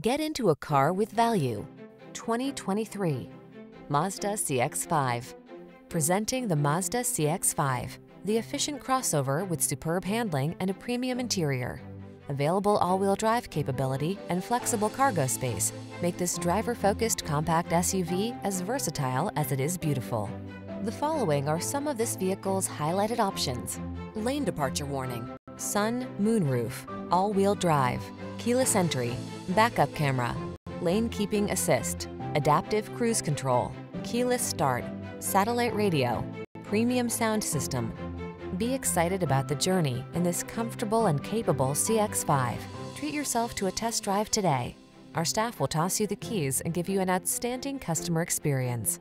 Get into a car with value. 2023 Mazda CX-5. Presenting the Mazda CX-5, the efficient crossover with superb handling and a premium interior. Available all-wheel drive capability and flexible cargo space make this driver-focused compact SUV as versatile as it is beautiful. The following are some of this vehicle's highlighted options. Lane departure warning, sun, moonroof, all-wheel drive, keyless entry, backup camera, lane keeping assist, adaptive cruise control, keyless start, satellite radio, premium sound system. Be excited about the journey in this comfortable and capable CX-5. Treat yourself to a test drive today. Our staff will toss you the keys and give you an outstanding customer experience.